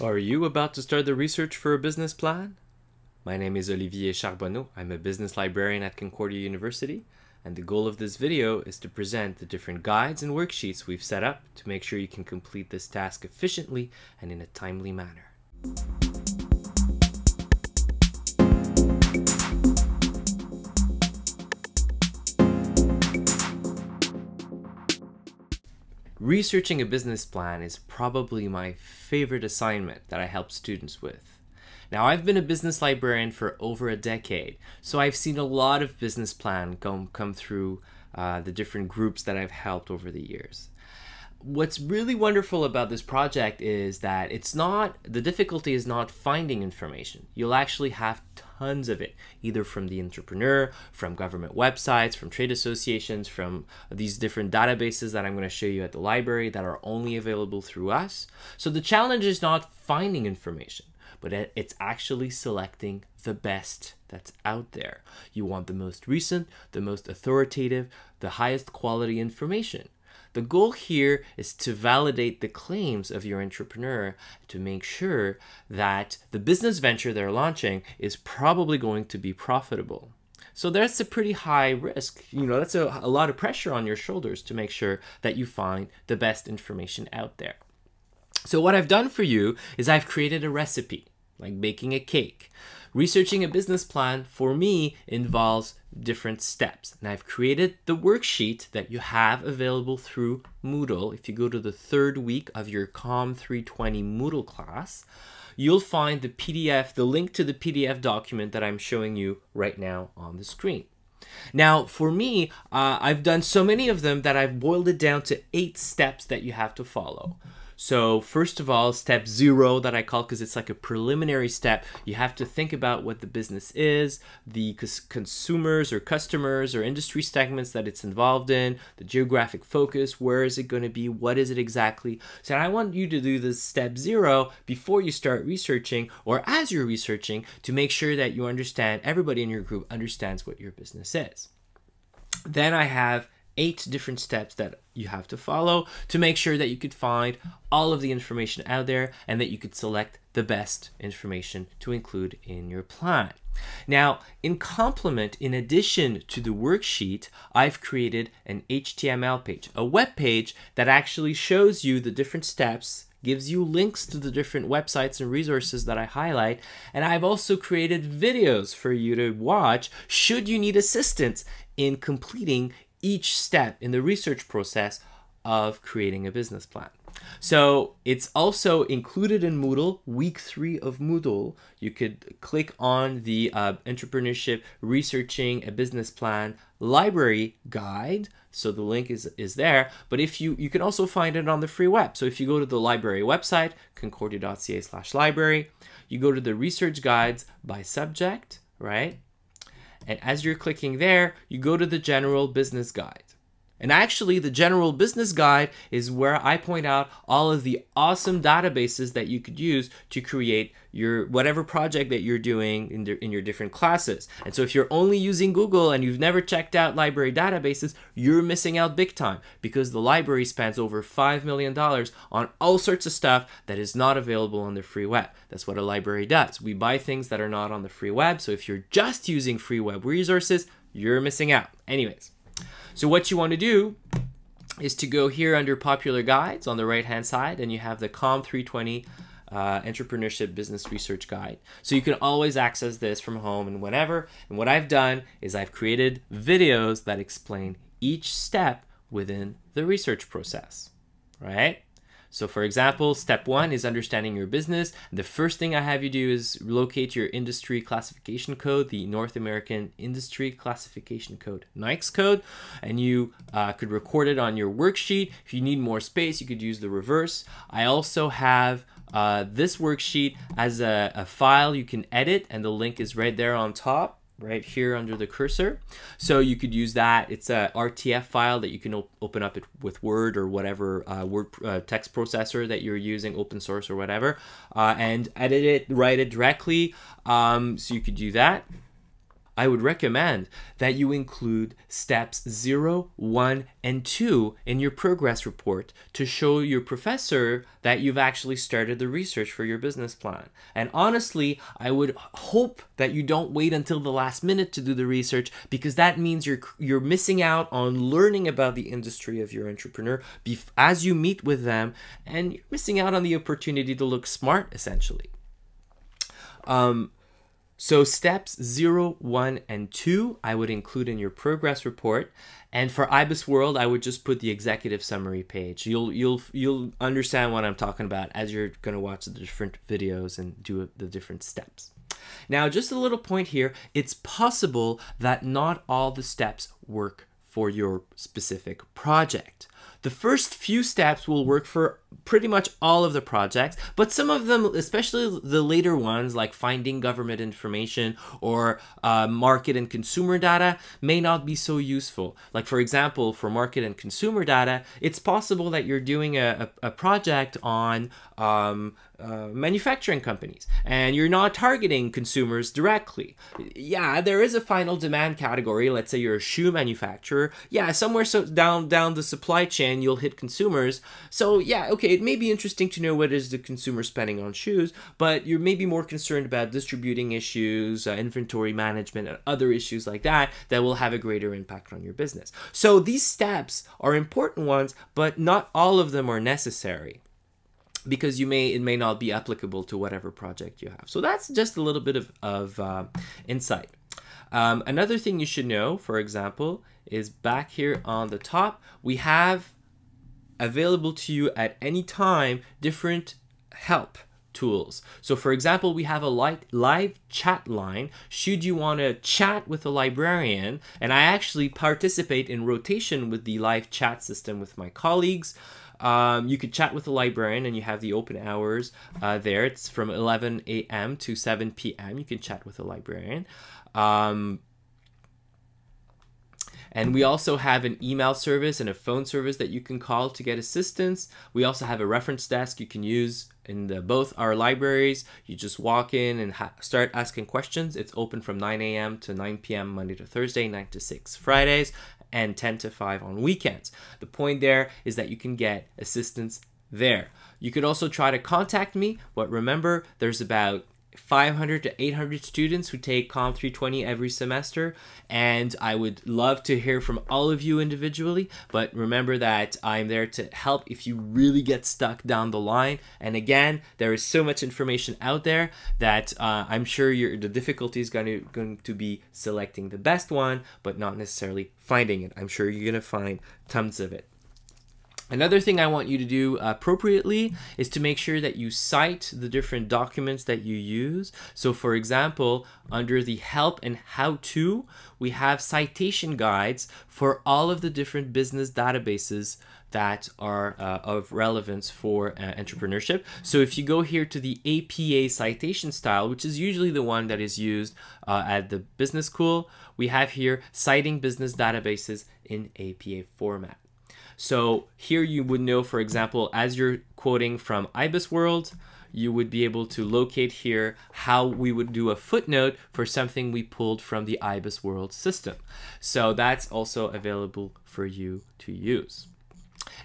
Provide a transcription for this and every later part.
Are you about to start the research for a business plan? My name is Olivier Charbonneau. I'm a business librarian at Concordia University, and the goal of this video is to present the different guides and worksheets we've set up to make sure you can complete this task efficiently and in a timely manner. Researching a business plan is probably my favorite assignment that I help students with. Now, I've been a business librarian for over a decade, so I've seen a lot of business plan come, come through uh, the different groups that I've helped over the years what's really wonderful about this project is that it's not the difficulty is not finding information. You'll actually have tons of it either from the entrepreneur from government websites from trade associations from these different databases that i'm going to show you at the library that are only available through us. So the challenge is not finding information but it's actually selecting the best that's out there. You want the most recent the most authoritative the highest quality information the goal here is to validate the claims of your entrepreneur to make sure that the business venture they're launching is probably going to be profitable. So that's a pretty high risk. You know, that's a, a lot of pressure on your shoulders to make sure that you find the best information out there. So what I've done for you is I've created a recipe, like baking a cake. Researching a business plan for me involves different steps. And I've created the worksheet that you have available through Moodle. If you go to the third week of your COMM 320 Moodle class, you'll find the PDF, the link to the PDF document that I'm showing you right now on the screen. Now, for me, uh, I've done so many of them that I've boiled it down to eight steps that you have to follow. So first of all, step zero that I call because it's like a preliminary step, you have to think about what the business is, the consumers or customers or industry segments that it's involved in, the geographic focus, where is it going to be, what is it exactly. So I want you to do this step zero before you start researching or as you're researching to make sure that you understand, everybody in your group understands what your business is. Then I have eight different steps that you have to follow to make sure that you could find all of the information out there and that you could select the best information to include in your plan. Now, in complement, in addition to the worksheet, I've created an HTML page, a web page that actually shows you the different steps gives you links to the different websites and resources that I highlight. And I've also created videos for you to watch should you need assistance in completing each step in the research process of creating a business plan. So it's also included in Moodle, week three of Moodle. You could click on the uh, entrepreneurship researching a business plan library guide. So the link is, is there. But if you, you can also find it on the free web. So if you go to the library website, concordia.ca slash library, you go to the research guides by subject, right? And as you're clicking there, you go to the general business guide. And actually, the general business guide is where I point out all of the awesome databases that you could use to create your whatever project that you're doing in, the, in your different classes. And so if you're only using Google and you've never checked out library databases, you're missing out big time because the library spends over $5 million on all sorts of stuff that is not available on the free web. That's what a library does. We buy things that are not on the free web. So if you're just using free web resources, you're missing out. Anyways. So what you want to do is to go here under popular guides on the right hand side and you have the COMM 320 uh, entrepreneurship business research guide. So you can always access this from home and whenever. And what I've done is I've created videos that explain each step within the research process, right? So for example, step one is understanding your business. The first thing I have you do is locate your industry classification code, the North American Industry Classification Code, NAICS code, and you uh, could record it on your worksheet. If you need more space, you could use the reverse. I also have uh, this worksheet as a, a file you can edit, and the link is right there on top right here under the cursor. So you could use that. It's a RTF file that you can op open up it with Word or whatever uh, Word uh, text processor that you're using, open source or whatever, uh, and edit it, write it directly. Um, so you could do that. I would recommend that you include steps 0, 1, and 2 in your progress report to show your professor that you've actually started the research for your business plan. And honestly, I would hope that you don't wait until the last minute to do the research because that means you're you're missing out on learning about the industry of your entrepreneur as you meet with them and you're missing out on the opportunity to look smart essentially. Um, so steps 0, 1, and 2 I would include in your progress report. And for IBISWorld, I would just put the executive summary page. You'll you'll you'll understand what I'm talking about as you're going to watch the different videos and do the different steps. Now, just a little point here, it's possible that not all the steps work for your specific project. The first few steps will work for pretty much all of the projects, but some of them, especially the later ones like finding government information or uh, market and consumer data, may not be so useful. Like, for example, for market and consumer data, it's possible that you're doing a, a, a project on um, uh, manufacturing companies and you're not targeting consumers directly. Yeah, there is a final demand category. Let's say you're a shoe manufacturer. Yeah, somewhere so down down the supply chain you'll hit consumers. So yeah, okay, it may be interesting to know what is the consumer spending on shoes, but you're maybe more concerned about distributing issues, uh, inventory management, and other issues like that that will have a greater impact on your business. So these steps are important ones, but not all of them are necessary because you may it may not be applicable to whatever project you have. So that's just a little bit of, of uh, insight. Um, another thing you should know, for example, is back here on the top, we have available to you at any time different help tools. So for example, we have a live chat line should you want to chat with a librarian and I actually participate in rotation with the live chat system with my colleagues. Um, you could chat with a librarian and you have the open hours uh, there. It's from 11 a.m. to 7 p.m. You can chat with a librarian. Um, and we also have an email service and a phone service that you can call to get assistance. We also have a reference desk you can use in the, both our libraries. You just walk in and start asking questions. It's open from 9 a.m. to 9 p.m. Monday to Thursday, 9 to 6 Fridays, and 10 to 5 on weekends. The point there is that you can get assistance there. You could also try to contact me, but remember, there's about 500 to 800 students who take COMM 320 every semester, and I would love to hear from all of you individually. But remember that I'm there to help if you really get stuck down the line. And again, there is so much information out there that uh, I'm sure the difficulty is going to, going to be selecting the best one, but not necessarily finding it. I'm sure you're going to find tons of it. Another thing I want you to do appropriately is to make sure that you cite the different documents that you use. So for example, under the help and how to, we have citation guides for all of the different business databases that are uh, of relevance for uh, entrepreneurship. So if you go here to the APA citation style, which is usually the one that is used uh, at the business school, we have here citing business databases in APA format. So here you would know, for example, as you're quoting from IBISWorld, you would be able to locate here how we would do a footnote for something we pulled from the IBISWorld system. So that's also available for you to use.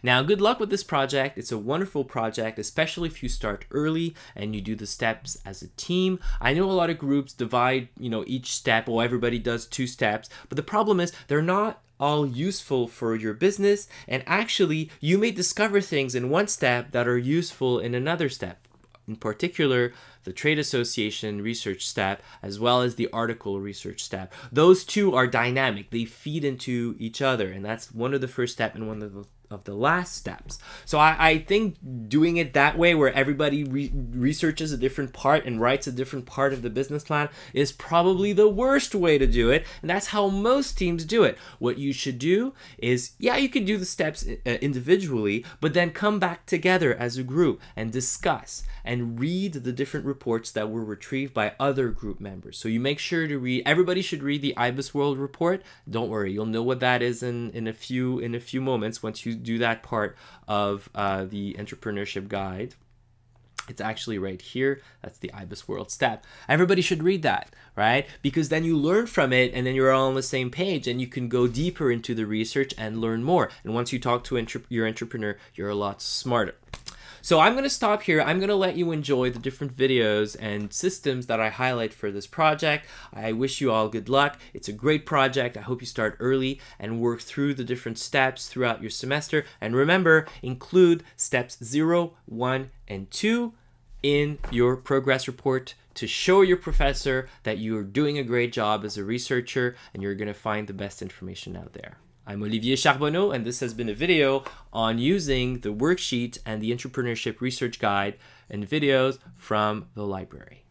Now, good luck with this project. It's a wonderful project, especially if you start early and you do the steps as a team. I know a lot of groups divide, you know, each step, or everybody does two steps, but the problem is they're not all useful for your business and actually you may discover things in one step that are useful in another step. In particular the trade association research step as well as the article research step. Those two are dynamic. They feed into each other and that's one of the first step and one of the of the last steps. So I, I think doing it that way, where everybody re- researches a different part and writes a different part of the business plan, is probably the worst way to do it. And that's how most teams do it. What you should do is, yeah, you can do the steps uh, individually, but then come back together as a group and discuss and read the different reports that were retrieved by other group members. So you make sure to read. Everybody should read the IBISWorld report. Don't worry, you'll know what that is in in a few in a few moments once you do that part of uh, the entrepreneurship guide. It's actually right here. That's the IBISWorld step. Everybody should read that, right? Because then you learn from it and then you're all on the same page and you can go deeper into the research and learn more. And once you talk to your entrepreneur, you're a lot smarter. So I'm going to stop here. I'm going to let you enjoy the different videos and systems that I highlight for this project. I wish you all good luck. It's a great project. I hope you start early and work through the different steps throughout your semester. And remember, include steps 0, 1, and 2 in your progress report to show your professor that you are doing a great job as a researcher and you're going to find the best information out there. I'm Olivier Charbonneau, and this has been a video on using the worksheet and the Entrepreneurship Research Guide and videos from the library.